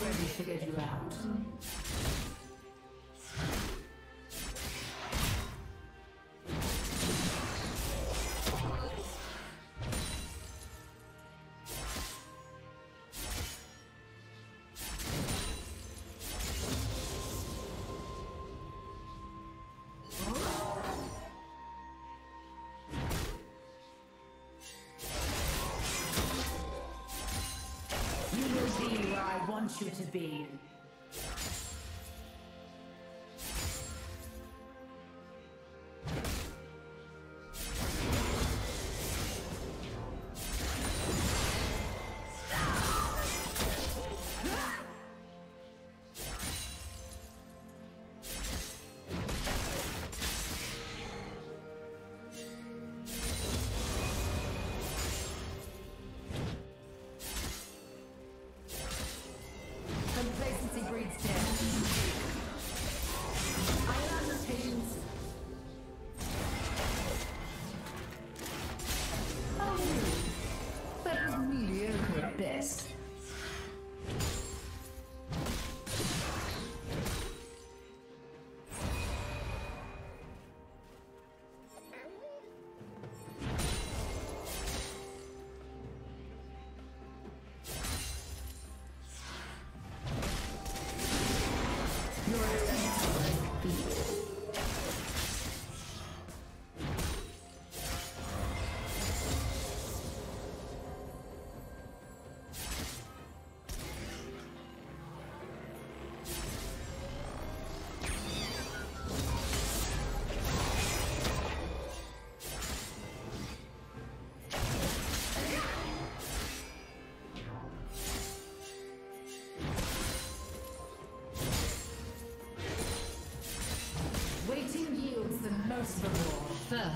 already figured you out. Want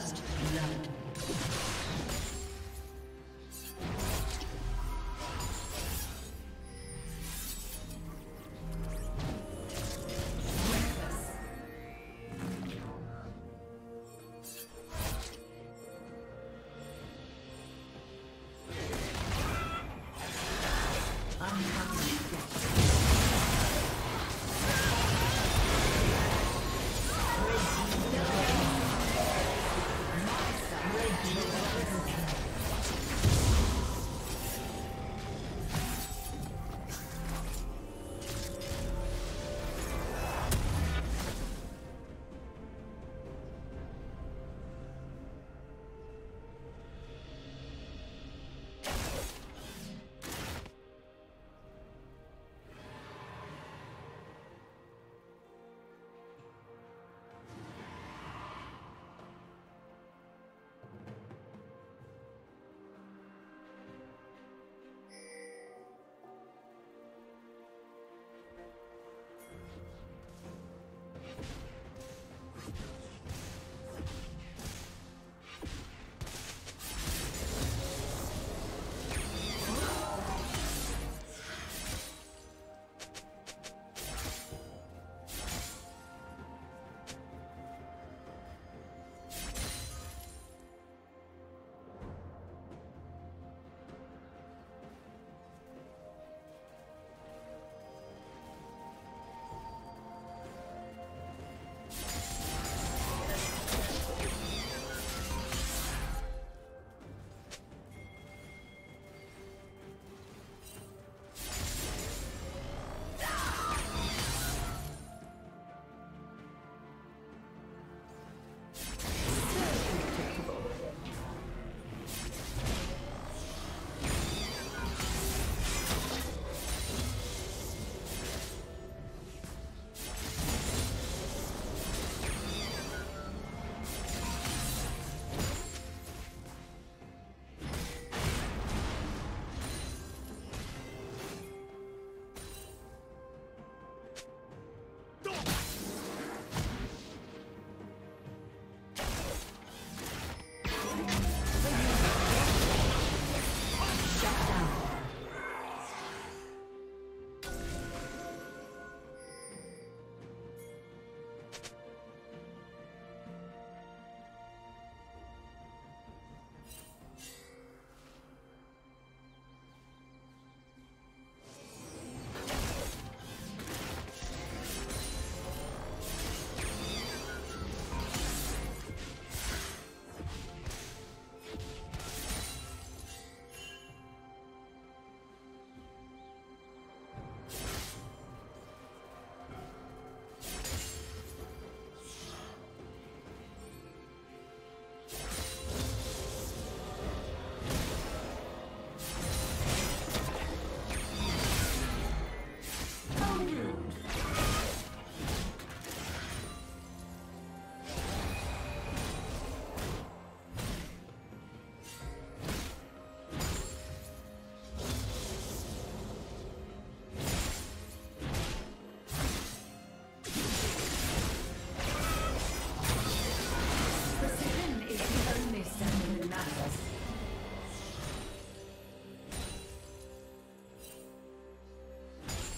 First blood.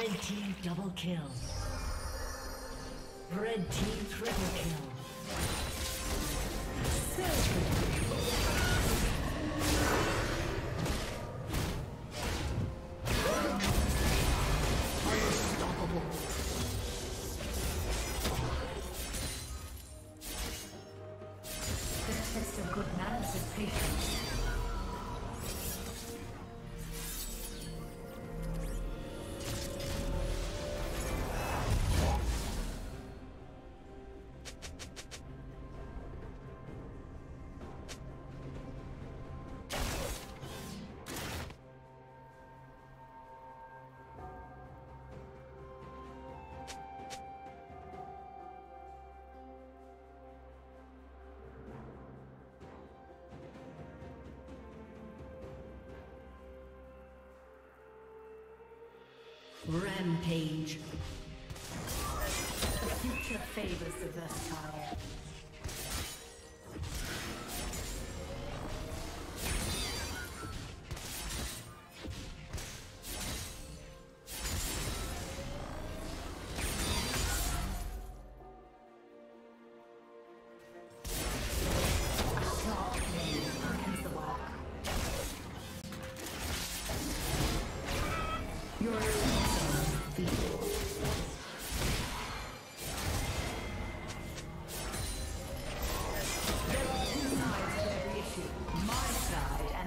Red team double kill. Red team triple kill. The test of good manners is patience. Rampage. The future favors the versatile.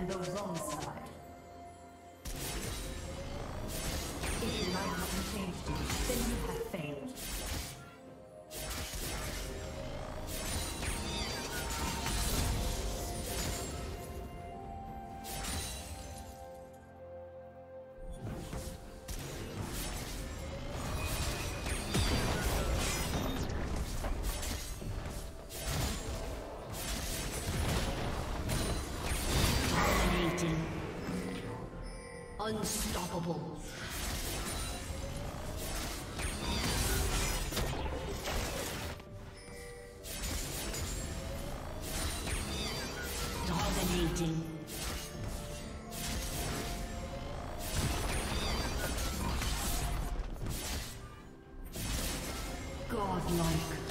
And the wrong side. If your life hasn't changed Unstoppable. Dominating. Godlike.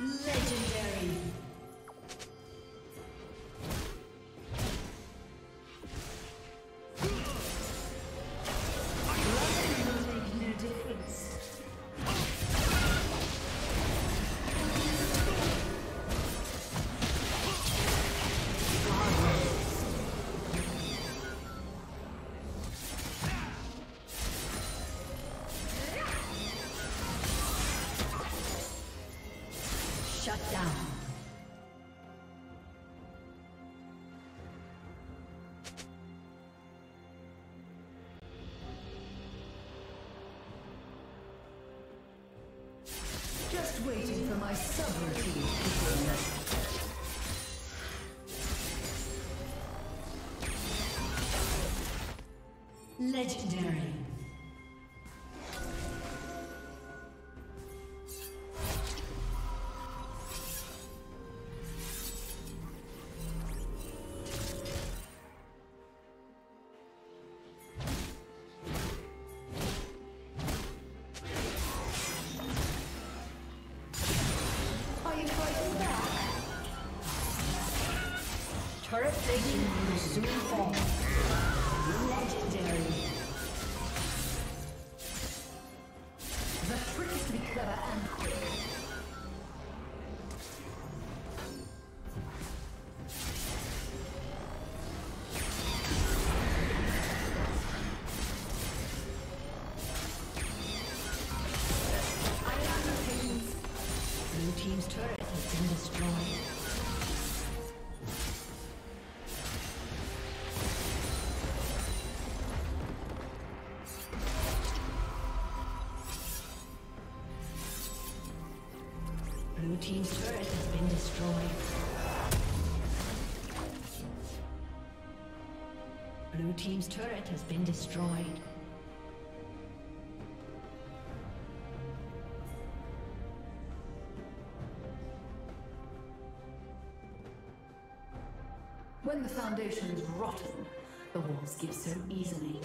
Legendary. Shut down. Just waiting for my subroutine to begin. Legendary. Team's turret has been destroyed. Blue team's turret has been destroyed. When the foundation is rotten, the walls give so easily.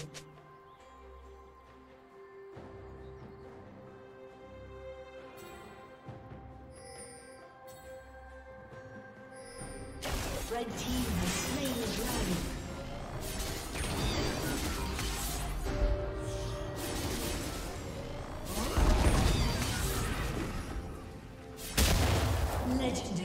Legendary.